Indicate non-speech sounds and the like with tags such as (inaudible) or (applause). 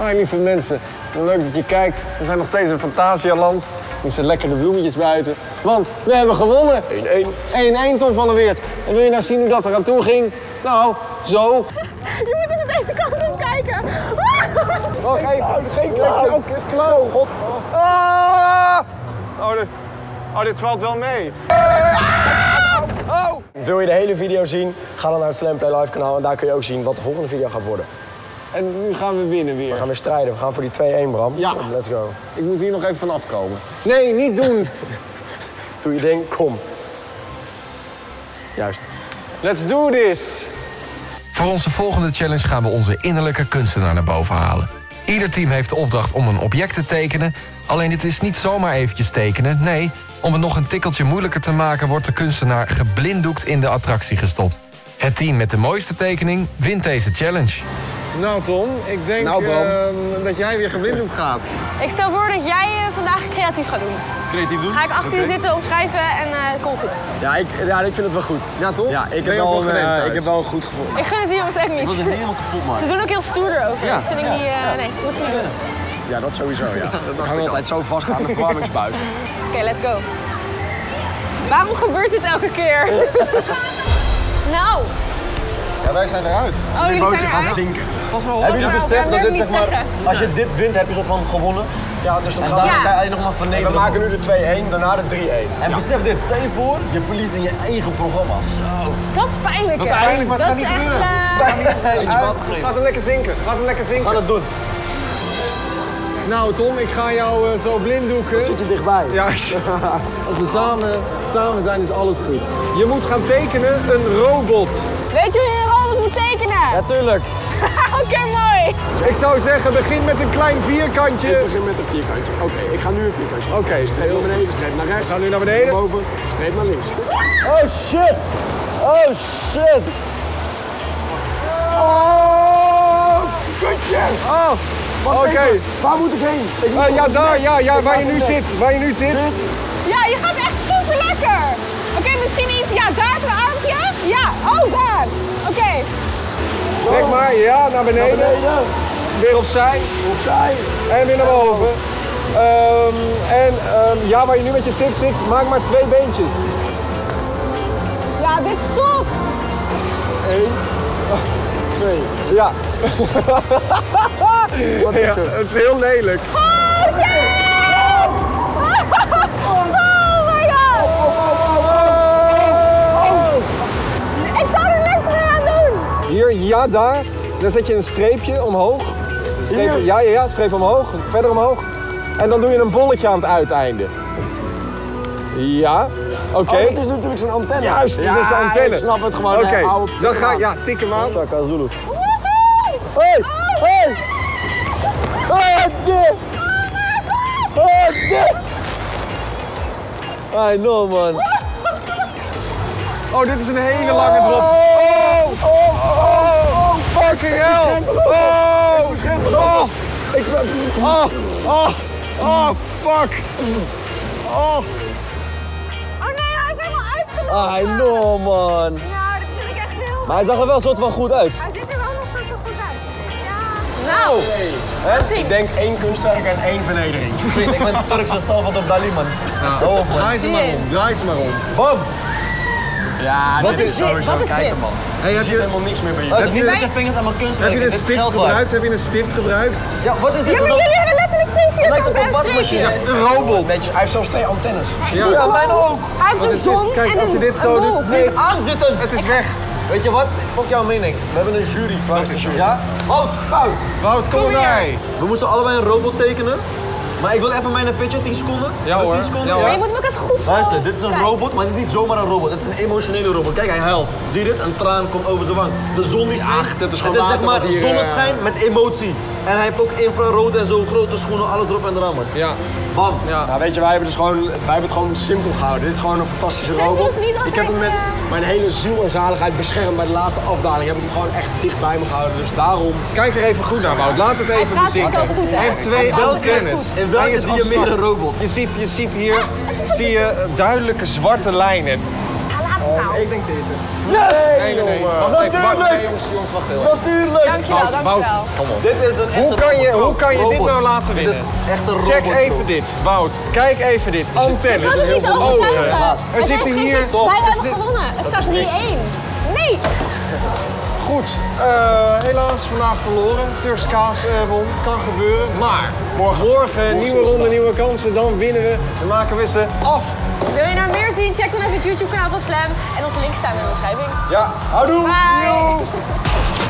Hoi lieve mensen, leuk dat je kijkt. We zijn nog steeds in Fantasialand. Er zijn lekker de bloemetjes buiten. Want we hebben gewonnen. 1-1. 1-1 Tom van der Weert. En wil je nou zien hoe dat eraan toe ging? Nou, zo. Je moet even deze kant op kijken. Wacht even, geen klauw. Ook klauw, god. Ah! Oh, dit, oh, dit valt wel mee. Oh! Wil je de hele video zien? Ga dan naar het Slam Play Live kanaal en daar kun je ook zien wat de volgende video gaat worden. En nu gaan we winnen weer. We gaan weer strijden. We gaan voor die 2-1, Bram. Ja. Let's go. Ik moet hier nog even van afkomen. Nee, niet doen. (laughs) Doe je ding, kom. Juist. Let's do this. Voor onze volgende challenge gaan we onze innerlijke kunstenaar naar boven halen. Ieder team heeft de opdracht om een object te tekenen. Alleen dit is niet zomaar eventjes tekenen. Nee, om het nog een tikkeltje moeilijker te maken... wordt de kunstenaar geblinddoekt in de attractie gestopt. Het team met de mooiste tekening wint deze challenge. Nou Tom, ik denk Nou, ehm, dat jij weer geblinddoekt gaat. Ik stel voor dat jij eh, vandaag creatief gaat doen. Creatief doen? Ga ik achter je zitten, omschrijven en eh komt goed. Ja ik, ja, ik vind het wel goed. Ja toch? Ja, ik Ben heb, wel, een, eh, ik heb wel een goed gevoel. Ik gun het die jongens echt niet. helemaal kapot maken. Ze doen ook heel stoer erover. Ja. Dat vind ik niet... eh, nee, moet ze niet doen. Ja, dat sowieso, ja. (laughs) ik dacht hang ik altijd zo vast aan de verwarmingsbuis. (laughs) Oké, let's go. Waarom gebeurt dit elke keer? (laughs) nou, Ja, wij zijn eruit. oh, jullie zijn eruit. zinken. Pas maar op. Hebben jullie Ja, beseft dat dit ik zeg niet maar, zeggen. als je dit wint, heb je soort van gewonnen. Ja, dus dan En we... Kan je nog maar We vernederen. maken nu de 2-1, daarna de 3-1. En besef dit, stel je voor, je verliest in je eigen programma. Zo. Dat is pijnlijk, Dat is hè? pijnlijk, maar het dat gaat is niet gebeuren. eh, je? Laat hem lekker zinken. Laat hem lekker Ga zinken. dat doen. Nou Tom, ik ga jou eh, zo blinddoeken. Zit je dichtbij? Ja, (laughs) als we samen, samen zijn is alles goed. Je moet gaan tekenen een robot. Weet je hoe je een robot moet tekenen? Ja, (laughs) Oké, mooi. Ik zou zeggen, begin met een klein vierkantje. Ik begin met een vierkantje. Oké, ik ga nu een vierkantje. Oké, Streep naar beneden, streep naar rechts. We gaan nu naar beneden. Boven, streep naar links. Oh shit! Oh shit! Oh, kutje! Oh, oké. Waar moet ik heen? Ik moet Eh, ja, daar, ja, ja, waar je nu zit. Waar je nu zit. Ja, je gaat echt super lekker. Oké, misschien iets. Trek maar, ja, naar beneden. beneden. Weer opzij. Opzij. En weer naar boven. Ehm, en ehm, ja, waar je nu met je stift zit, maak maar twee beentjes. Ja, dit is top. Eén, twee. Ja. (laughs) Wat is ja, er? het is heel lelijk. Oh, shit. (laughs) Hier, ja, daar. Dan zet je een streepje omhoog. Hier? ja, ja, ja, streep omhoog. Verder omhoog. En dan doe je een bolletje aan het uiteinde. Ja, oké. Oh, het is natuurlijk zijn antenne. Juist, dit ja, is de antenne. ik snap het gewoon. Oké, dan ga prima. ja, tik hem aan. Chaka Zulu. Hey, hey. Oh, dit. Oh, dit. I know man. Oh, dit is een hele lange drop. Oh, oh, oh, fucking hell. Oh, oh, ik ben, oh, oh, oh, fuck. Oh, Oh nee, hij is helemaal uitgelopen. I know man. Nou, dat vind ik echt heel... Maar hij zag er wel soort van goed uit. Hij ziet er wel nog soort van goed uit. Ja. Nou, laat zien. Ik denk één kunstwerk en één vernedering. Vriend, ik ben Turkse Salvador Dali man. Oh man. draai ze maar om, draai ze maar om. Bam! Ja, Wat dit is is sowieso. Wat is Kijk dit? man. Hey, Je heb ziet je, helemaal niks meer bij je. Als je je- met je vingers aan mijn heb kunstwerk, je een stift gebruikt? Heb je een stift gebruikt? Ja, wat is dit? Ja, maar jullie hebben letterlijk twee Het lijkt op vierkante een wasmachine. Een robot. Netjes, hij heeft zelfs twee antennes. Ja. Ja, mijn ook. Hij heeft een zon Kijk, en als je dit zo doet-. Niet aanzitten. Het is weg. Weet je wat? Fuck jouw mening. We hebben een jury. Ja? Wout, Wout. Wout, kom Kom erbij. We moesten allebei een robot tekenen. Maar ik wil even mijn pitje, 10 seconden. Ja, hoor. 10 seconden, Ja, Maar je moet hem ook even goed Luister, dit is een robot, maar het is niet zomaar een robot. Het is een emotionele robot. Kijk, hij huilt. Zie je dit? Een traan komt over zijn wang. De zon die schijnt. ach, dat is gewoon Het is zeg maar zonneschijn met emotie. En hij heeft ook infrarood en zo, grote schoenen, alles erop en eraan. Ja. Bam. Ja. Nou, weet je, wij hebben, dus gewoon, wij hebben het gewoon simpel gehouden. Dit is gewoon een fantastische robot. niet ik heb hem met eh, mijn hele ziel en zaligheid beschermd bij de laatste afdaling. Heb ik hem gewoon echt dicht bij me gehouden. Dus daarom... Kijk er even goed naar, Wout. Laat het even bezinken. hè? Hij heeft twee antennes. zo In welke is zie je meer een robot? Je ziet, je ziet hier (laughs) zie je duidelijke zwarte lijnen. Laat Nou, Ik denk deze. Yes! Nee, nee, nee. Wacht even, wacht, Natuurlijk! nee, jongens, jongens, wacht even. Natuurlijk! dankjewel, Wout, Wout, dankjewel. kom op. Dit is een Hoe kan je, hoe kan je dit nou laten Dit winnen? is echt een robot. Check even dit. Wout, kijk even dit. Antennes. Ik kan het niet overtuigen. Er zitten hier... Wij hebben gewonnen. Het staat 3-1. Nee. Goed, eh, helaas vandaag verloren. Turks kaas eh, won, kan gebeuren. Maar morgen, nieuwe ronde, nieuwe kansen. Dan winnen we. Dan maken we ze af. Check dan even het YouTube kanaal van Slam. En onze links staan in de beschrijving. Ja, houdoe! Bye. Yo. (laughs)